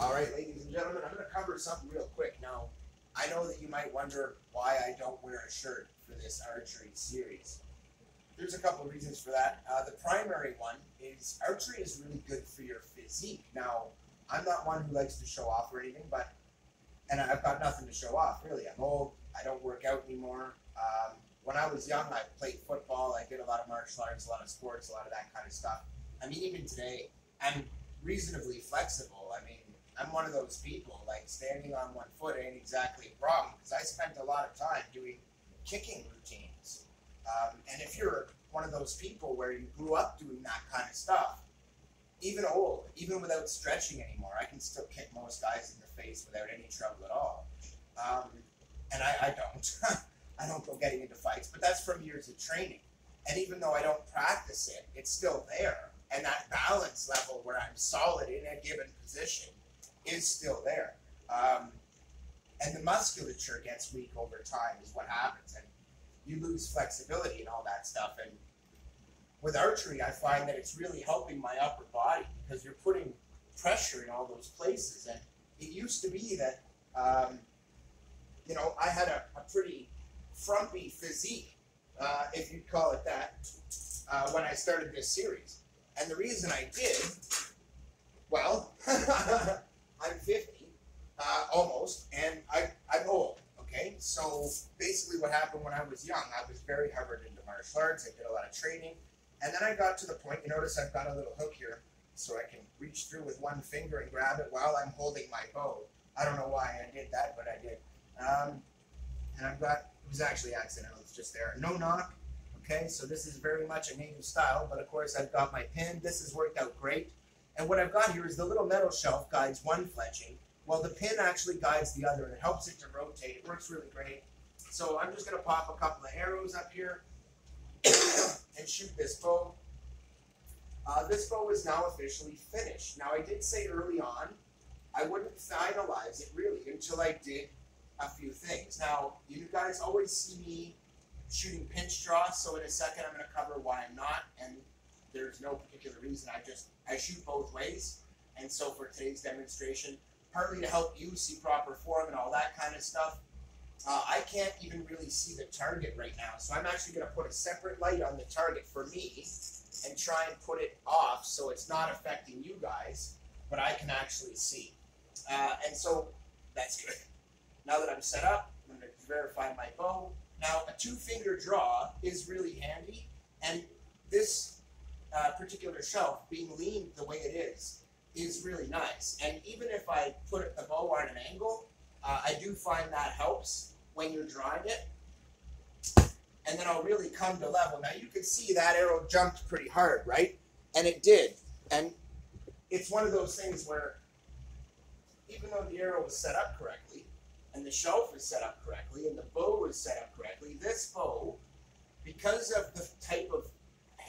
All right, ladies and gentlemen, I'm going to cover something real quick. Now, I know that you might wonder why I don't wear a shirt for this archery series. There's a couple of reasons for that. Uh, the primary one is archery is really good for your physique. Now, I'm not one who likes to show off or anything, but and I've got nothing to show off really. I'm old. I don't work out anymore. Um, when I was young, I played football. I did a lot of martial arts, a lot of sports, a lot of that kind of stuff. I mean, even today, I'm reasonably flexible. I mean, I'm one of those people, like standing on one foot ain't exactly a problem because I spent a lot of time doing kicking routines. Um, and if you're one of those people where you grew up doing that kind of stuff, even old, even without stretching anymore, I can still kick most guys in the face without any trouble at all. Um, and I, I don't. I don't go getting into fights, but that's from years of training. And even though I don't practice it, it's still there. And that balance level where I'm solid in a given position is still there. Um, and the musculature gets weak over time, is what happens. And you lose flexibility and all that stuff. And with archery, I find that it's really helping my upper body because you're putting pressure in all those places. And it used to be that, um, you know, I had a, a pretty frumpy physique, uh, if you'd call it that, uh, when I started this series. And the reason I did, well, I'm 50, uh, almost, and I, I'm old. Okay, so basically, what happened when I was young, I was very harbored into martial arts. I did a lot of training, and then I got to the point. You notice I've got a little hook here, so I can reach through with one finger and grab it while I'm holding my bow. I don't know why I did that, but I did. Um, and I've got it was actually accidental. It's just there. No nock. Okay, so this is very much a native style, but of course I've got my pin. This has worked out great. And what I've got here is the little metal shelf guides one fletching, while the pin actually guides the other, and it helps it to rotate. It works really great. So I'm just going to pop a couple of arrows up here and shoot this bow. Uh, this bow is now officially finished. Now I did say early on, I wouldn't finalize it really until I did a few things. Now, you guys always see me shooting pinch draw, so in a second I'm going to cover why I'm not, and there's no particular reason. I just I shoot both ways, and so for today's demonstration, partly to help you see proper form and all that kind of stuff. Uh, I can't even really see the target right now, so I'm actually going to put a separate light on the target for me and try and put it off so it's not affecting you guys, but I can actually see. Uh, and so that's good. Now that I'm set up, I'm going to verify my bow. Now, a two-finger draw is really handy, and this uh, particular shelf, being leaned the way it is, is really nice. And even if I put the bow on an angle, uh, I do find that helps when you're drawing it. And then I'll really come to level. Now you can see that arrow jumped pretty hard, right? And it did. And it's one of those things where even though the arrow was set up correctly, and the shelf is set up correctly, and the bow is set up correctly, this bow, because of the type of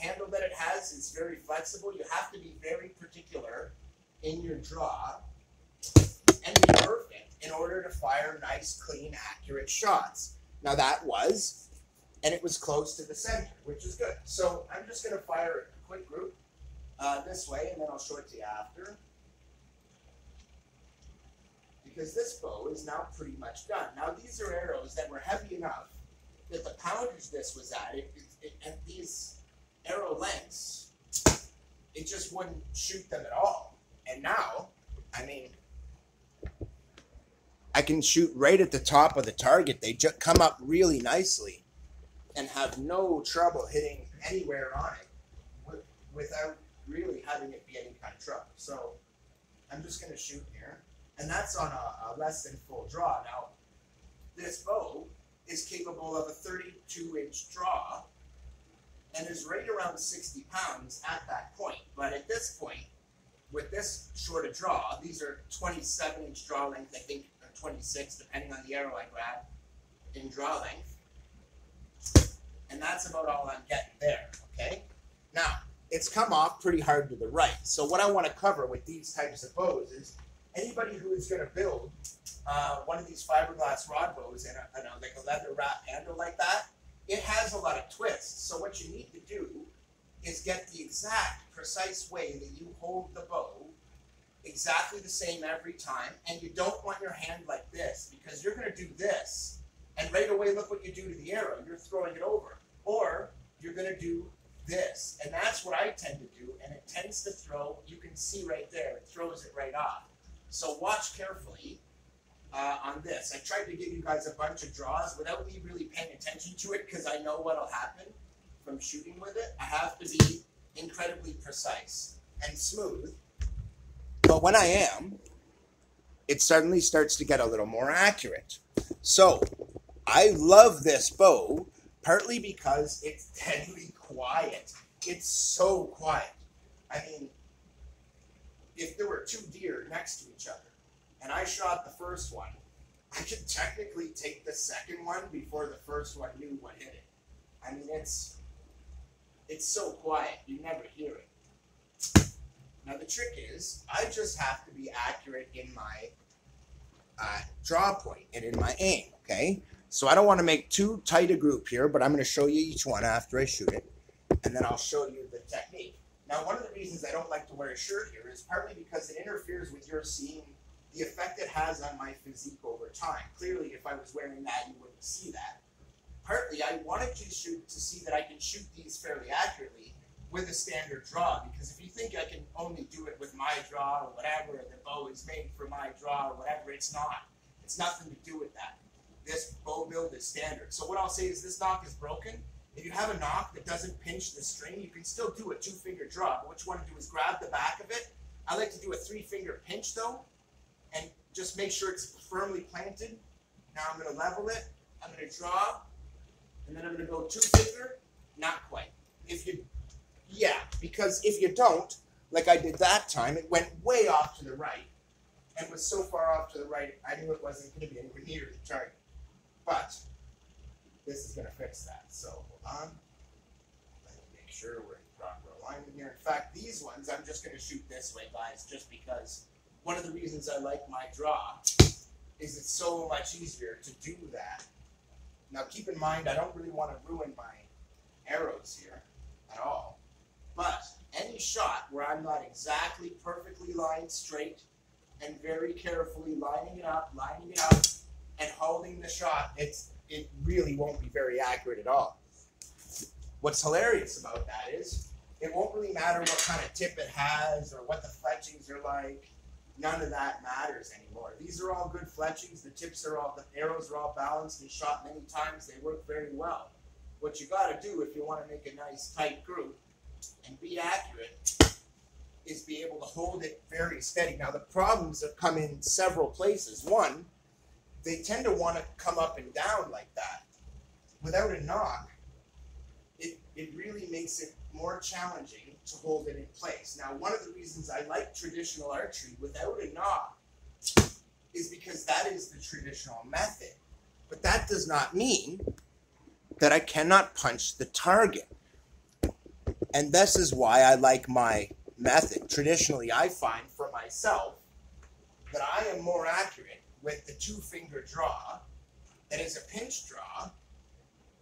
handle that it has is very flexible. You have to be very particular in your draw and be perfect in order to fire nice, clean, accurate shots. Now that was, and it was close to the center, which is good. So I'm just going to fire a quick group uh, this way, and then I'll show it to you after. Because this bow is now pretty much done. Now these are arrows that were heavy enough that the poundage this was at, it, it, it, these arrow lengths, it just wouldn't shoot them at all. And now, I mean, I can shoot right at the top of the target. They just come up really nicely and have no trouble hitting anywhere on it without really having it be any kind of trouble. So I'm just going to shoot here. And that's on a, a less than full draw. Now, this bow is capable of a 32 inch draw and is right around 60 pounds at that point. But at this point, with this short a draw, these are 27 inch draw length, I think, or 26, depending on the arrow I grab, in draw length. And that's about all I'm getting there, okay? Now, it's come off pretty hard to the right. So what I want to cover with these types of bows is anybody who is going to build uh, one of these fiberglass rod bows and a, and a, like a leather wrap handle like that, it has a lot of twists. So what you need to do is get the exact precise way that you hold the bow exactly the same every time, and you don't want your hand like this because you're going to do this, and right away, look what you do to the arrow. You're throwing it over. Or you're going to do this, and that's what I tend to do, and it tends to throw, you can see right there, it throws it right off. So watch carefully uh, on this. I tried to give you guys a bunch of draws without me really paying attention to it because I know what'll happen from shooting with it. I have to be incredibly precise and smooth. But when I am, it suddenly starts to get a little more accurate. So I love this bow partly because it's deadly quiet. It's so quiet. I mean, if there were two deer next to each other and I shot the first one, I could technically take the second one before the first one knew what hit it. I mean, it's it's so quiet, you never hear it. Now the trick is, I just have to be accurate in my uh, draw point and in my aim, okay? So I don't want to make too tight a group here, but I'm going to show you each one after I shoot it, and then I'll show you the technique. Now, one of the reasons I don't like to wear a shirt here is partly because it interferes with your seeing the effect it has on my physique over time. Clearly, if I was wearing that, you wouldn't see that. Partly, I wanted to shoot to see that I can shoot these fairly accurately with a standard draw, because if you think I can only do it with my draw or whatever, the bow is made for my draw or whatever, it's not. It's nothing to do with that. This bow build is standard. So what I'll say is this nock is broken. If you have a nock that doesn't pinch the string, you can still do a two-finger draw. But what you want to do is grab the back of it. I like to do a three-finger pinch, though, and just make sure it's firmly planted. Now I'm going to level it. I'm going to draw, and then I'm going to go two-finger. Not quite. If you, yeah, because if you don't, like I did that time, it went way off to the right and was so far off to the right, I knew it wasn't going to be anywhere near the target. But this is going to fix that. So hold on. Let me make sure we're in proper alignment here. In fact, these ones, I'm just going to shoot this way, guys, just because one of the reasons I like my draw is it's so much easier to do that. Now keep in mind, I don't really want to ruin my arrows here at all. But any shot where I'm not exactly perfectly lined straight and very carefully lining it up, lining it up, and holding the shot, it's it really won't be very accurate at all. What's hilarious about that is it won't really matter what kind of tip it has or what the fletchings are like. None of that matters anymore. These are all good fletchings. The tips are all, the arrows are all balanced and shot many times. They work very well. What you got to do if you want to make a nice tight group and be accurate is be able to hold it very steady. Now the problems have come in several places. One, they tend to want to come up and down like that. Without a nock. it, it really makes it more challenging to hold it in place. Now, one of the reasons I like traditional archery without a nock is because that is the traditional method. But that does not mean that I cannot punch the target. And this is why I like my method. Traditionally, I find for myself that I am more accurate with the two finger draw that is a pinch draw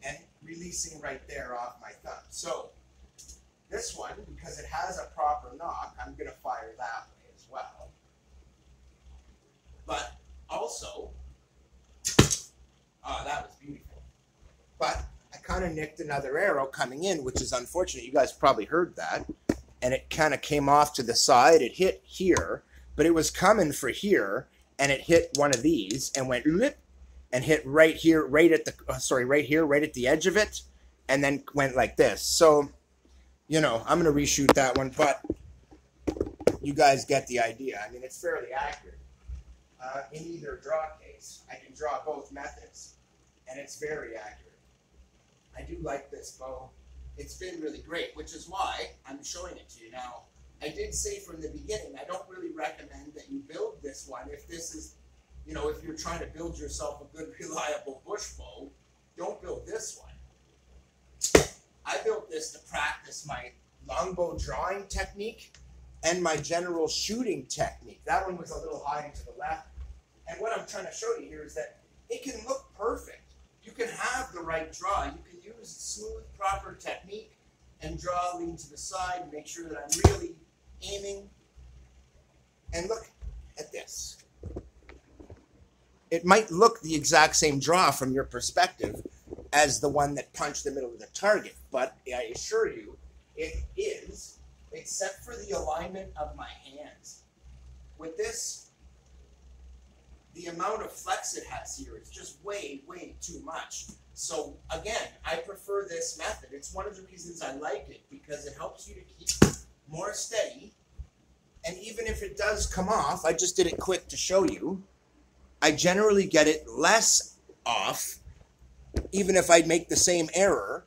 and releasing right there off my thumb. So this one, because it has a proper nock, I'm going to fire that way as well. But also, oh, that was beautiful. But I kind of nicked another arrow coming in, which is unfortunate. You guys probably heard that. And it kind of came off to the side. It hit here, but it was coming for here and it hit one of these and went and hit right here, right at the uh, sorry, right here, right at the edge of it, and then went like this. So, you know, I'm gonna reshoot that one, but you guys get the idea. I mean, it's fairly accurate. Uh, in either draw case, I can draw both methods, and it's very accurate. I do like this bow. It's been really great, which is why I'm showing it to you now. I did say from the beginning, I don't really recommend that you build this one if this is, you know, if you're trying to build yourself a good, reliable bush bow, don't build this one. I built this to practice my longbow drawing technique and my general shooting technique. That one was a little high to the left. And what I'm trying to show you here is that it can look perfect. You can have the right draw. You can use smooth, proper technique and draw lean to the side, and make sure that I'm really aiming And look at this. It might look the exact same draw from your perspective as the one that punched the middle of the target, but I assure you, it is, except for the alignment of my hands. With this, the amount of flex it has here is just way, way too much. So again, I prefer this method. It's one of the reasons I like it because it helps you to keep more steady. And even if it does come off, I just did it quick to show you. I generally get it less off, even if I'd make the same error,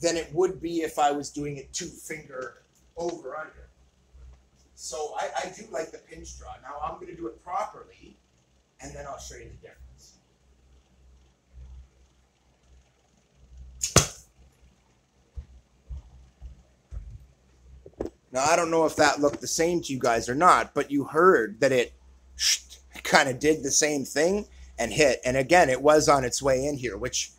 than it would be if I was doing it two finger over under. So I, I do like the pinch draw. Now I'm going to do it properly, and then I'll show you the difference. Now I don't know if that looked the same to you guys or not, but you heard that it kind of did the same thing and hit. And again, it was on its way in here, which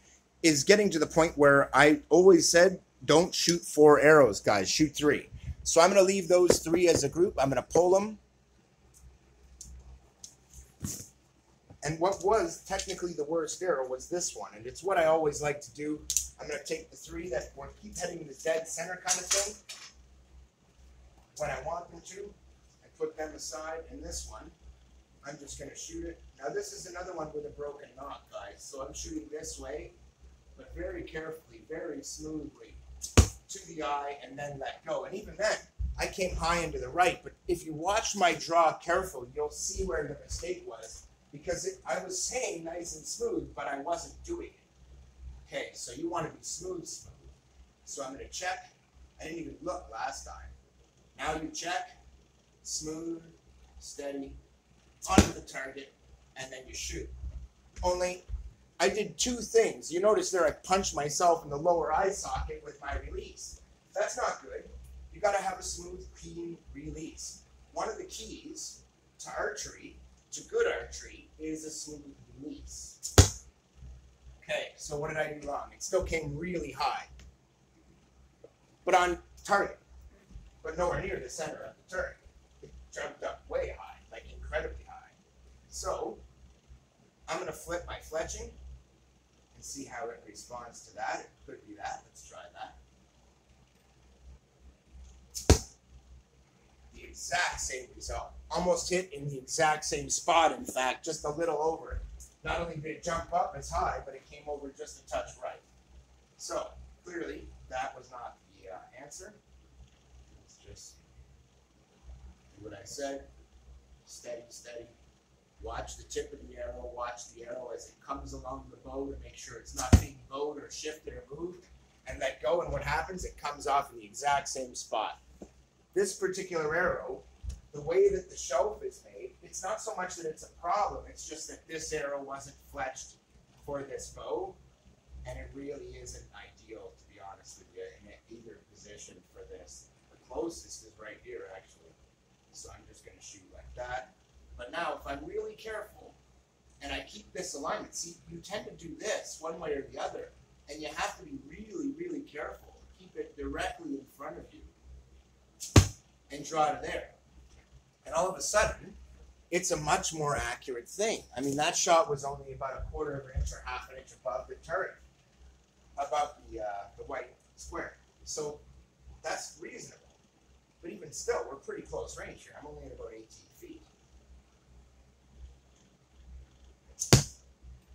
is getting to the point where I always said, don't shoot four arrows, guys, shoot three. So I'm going to leave those three as a group. I'm going to pull them. And what was technically the worst arrow was this one. And it's what I always like to do. I'm going to take the three that keep heading in the dead center kind of thing when I want them to. I put them aside, and this one, I'm just going to shoot it. Now this is another one with a broken knot, guys. So I'm shooting this way, but very carefully, very smoothly to the eye, and then let go. And even then, I came high into the right, but if you watch my draw carefully, you'll see where the mistake was, because it, I was saying nice and smooth, but I wasn't doing it. Okay, so you want to be smooth, smooth. So I'm going to check. I didn't even look last time. Now you check, smooth, steady, onto the target, and then you shoot. Only I did two things. You notice there I punched myself in the lower eye socket with my release. That's not good. You got to have a smooth, clean release. One of the keys to archery, to good archery, is a smooth release. Okay, so what did I do wrong? It still came really high. But on target but nowhere near the center of the turret. It jumped up way high, like incredibly high. So I'm to flip my fletching see how it responds to that. It could be that. Let's try that. The exact same result. Almost hit in the exact same spot, in fact, just a little over it. Not only did it jump up as high, but it came over just a touch right. So, clearly, that was not the uh, answer. It's just do what I said. Steady, steady. Watch the tip of the arrow. Watch the arrow as it comes along the bow to make sure it's not being bowed or shifted or moved. And let go, and what happens? It comes off in the exact same spot. This particular arrow, the way that the shelf is made, it's not so much that it's a problem, it's just that this arrow wasn't fletched for this bow, and it really isn't ideal, to be honest with you, in either position for this. The closest is right here, actually so I'm just going to shoot like that. But now, if I'm really careful, and I keep this alignment, see, you tend to do this one way or the other, and you have to be really, really careful. Keep it directly in front of you, and draw to there. And all of a sudden, it's a much more accurate thing. I mean, that shot was only about a quarter of an inch or half an inch above the turret, above the, uh, the white square. So that's reasonable. But even still, we're pretty close range here. I'm only at about 18 feet.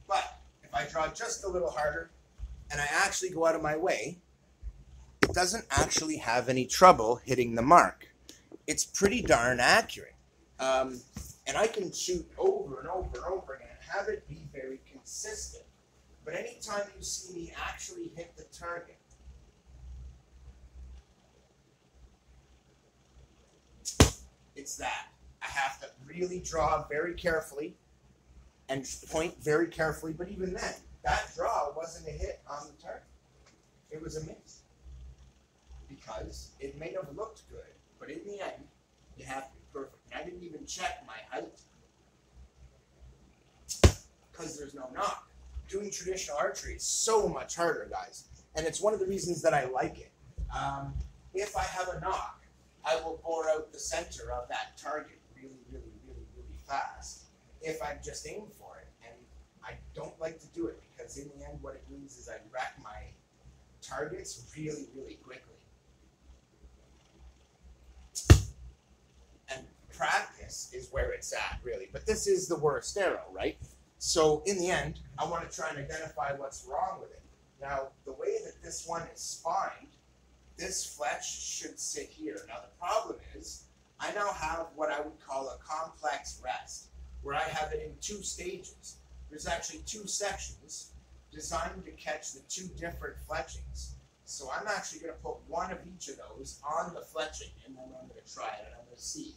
But if I draw just a little harder and I actually go out of my way, it doesn't actually have any trouble hitting the mark. It's pretty darn accurate. Um, and I can shoot over and over and over again and have it be very consistent. But anytime you see me actually hit the target, it's that. I have to really draw very carefully and point very carefully. But even then, that draw wasn't a hit on the target. It was a miss. Because it may have looked good, but in the end, you have to be perfect. And I didn't even check my height. Because there's no nock. Doing traditional archery is so much harder, guys. And it's one of the reasons that I like it. Um, if I have a nock, I will bore out the center of that target really, really, really, really fast if I just aim for it. And I don't like to do it because in the end, what it means is I wreck my targets really, really quickly. And practice is where it's at, really. But this is the worst arrow, right? So in the end, I want to try and identify what's wrong with it. Now, the way that this one is spined, this fletch should sit here. Now, the problem is, I now have what I would call a complex rest, where I have it in two stages. There's actually two sections designed to catch the two different fletchings. So I'm actually going to put one of each of those on the fletching, and then I'm going to try it, and I'm going to see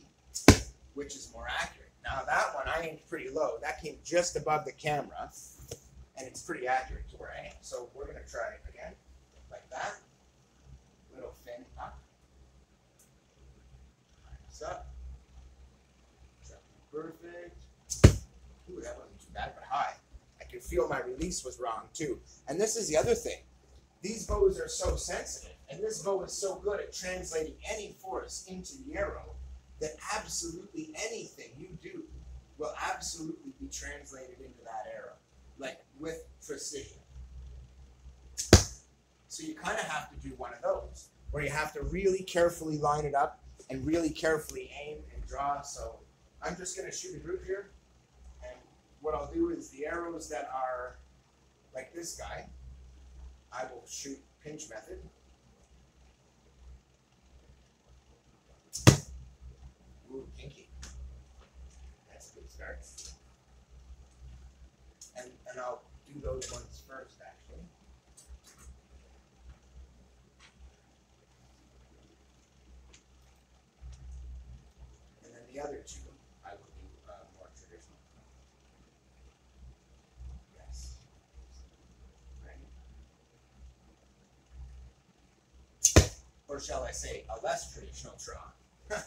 which is more accurate. Now that one I aimed pretty low. That came just above the camera, and it's pretty accurate to where I am. So we're going to try it again, like that. Little fin up. Up. Perfect. Ooh, that wasn't too bad, but high. I could feel my release was wrong too. And this is the other thing. These bows are so sensitive, and this bow is so good at translating any force into the arrow that absolutely anything you do will absolutely be translated into that arrow, like with precision. So you kind of have to do one of those, where you have to really carefully line it up and really carefully aim and draw. So I'm just going to shoot a group here, what I'll do is the arrows that are like this guy, I will shoot pinch method. Ooh, kinky. That's a good start. And and I'll do those ones first, actually. And then the other two, I will do uh, more traditional. Yes. Ready? Or shall I say, a less traditional draw.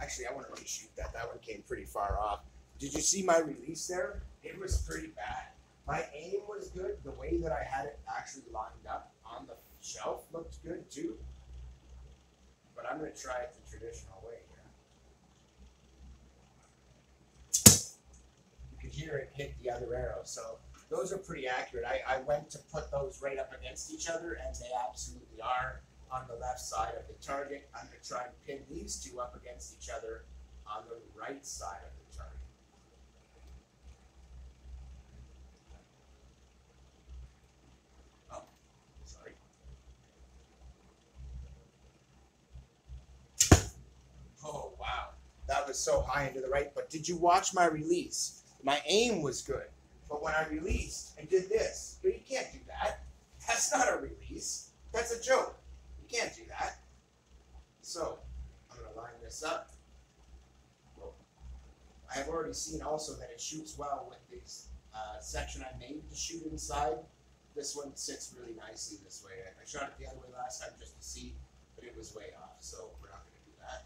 Actually, I want to reshoot that. That one came pretty far off. Did you see my release there? It was pretty bad. My aim was good. The way that I had it actually lined up on the shelf looked good too. But I'm going to try it the traditional way here. You could hear it hit the other arrow. So those are pretty accurate. I, I went to put those right up against each other, and they absolutely are on the left side of the target. I'm going to try and pin these two up against each other on the right side of the target. Oh, sorry. Oh, wow. That was so high into the right. But did you watch my release? My aim was good. But when I released and did this, but you can't do that. That's not a release. That's a joke. Can't do that. So, I'm going to line this up. I have already seen also that it shoots well with this uh, section I made to shoot inside. This one sits really nicely this way. I shot it the other way last time just to see, but it was way off, so we're not going to do that.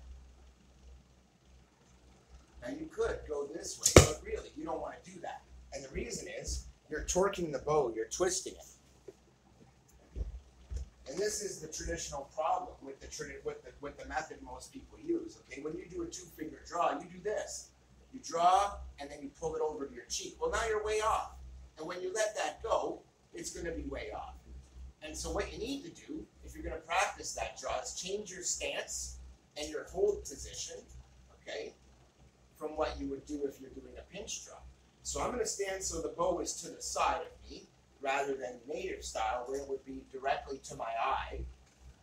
Now you could go this way, but really, you don't want to do that. And the reason is, you're torquing the bow, you're twisting it. And this is the traditional problem with the, with the with the method most people use. Okay, when you do a two finger draw, you do this. You draw and then you pull it over to your cheek. Well, now you're way off. And when you let that go, it's going to be way off. And so what you need to do, if you're going to practice that draw, is change your stance and your hold position, okay, from what you would do if you're doing a pinch draw. So I'm going to stand so the bow is to the side of me, rather than native style where it would be directly to my eye.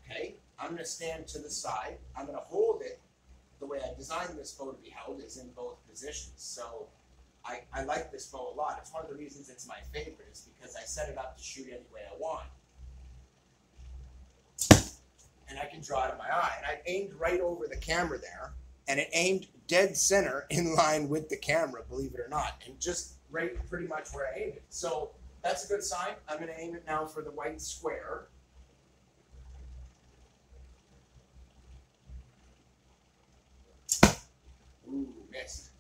Okay, I'm to stand to the side. I'm going to hold it the way I designed this bow to be held is in both positions. So I, I like this bow a lot. It's one of the reasons it's my favorite is because I set it up to shoot any way I want. And I can draw it in my eye. And I aimed right over the camera there, and it aimed dead center in line with the camera, believe it or not, and just right pretty much where I aimed it. So that's a good sign. I'm going to aim it now for the white square. Ooh, missed.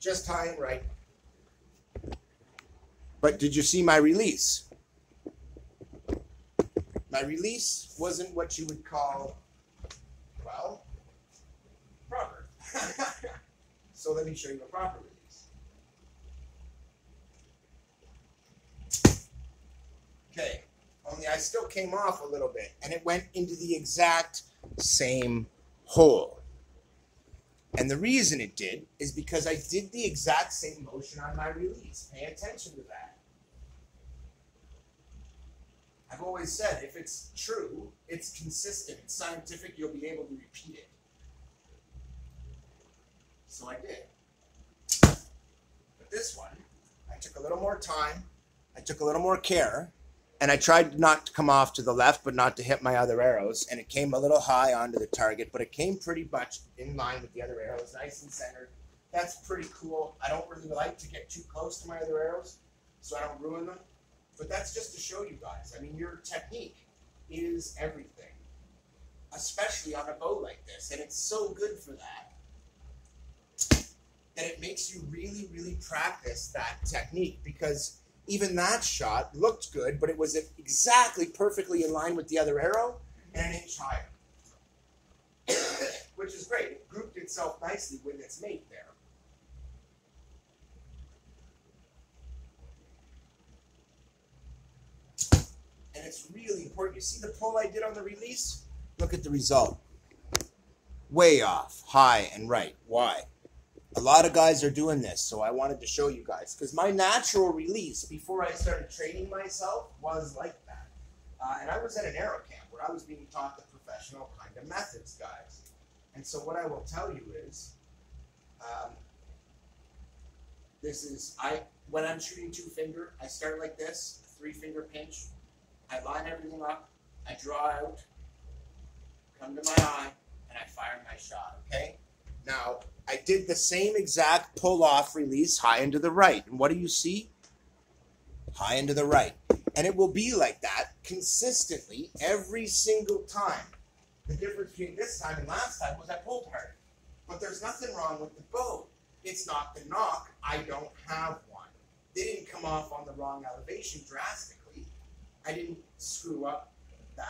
Just and right. But did you see my release? My release wasn't what you would call, well, proper. So let me show you a proper release. Okay, only I still came off a little bit and it went into the exact same hole. And the reason it did is because I did the exact same motion on my release. Pay attention to that. I've always said if it's true, it's consistent, it's scientific, you'll be able to repeat it. So I did. But this one, I took a little more time, I took a little more care, and I tried not to come off to the left, but not to hit my other arrows. And it came a little high onto the target, but it came pretty much in line with the other arrows, nice and centered. That's pretty cool. I don't really like to get too close to my other arrows, so I don't ruin them. But that's just to show you guys. I mean, your technique is everything, especially on a bow like this. And it's so good for that that it makes you really, really practice that technique because even that shot looked good, but it was exactly perfectly in line with the other arrow and an inch higher. Which is great. It grouped itself nicely with its mate there. And it's really important. You see the pull I did on the release? Look at the result. Way off, high and right. Why? A lot of guys are doing this, so I wanted to show you guys. Because my natural release before I started training myself was like that. Uh, and I was at an arrow camp where I was being taught the professional kind of methods, guys. And so what I will tell you is, um, this is, I when I'm shooting two finger, I start like this, three finger pinch. I line everything up, I draw out, come to my eye, and I fire my shot, okay? Now, I did the same exact pull off release high into the right. And what do you see? High into the right. And it will be like that consistently every single time. The difference between this time and last time was I pulled hard. But there's nothing wrong with the bow. It's not the nock. I don't have one. They didn't come off on the wrong elevation drastically. I didn't screw up that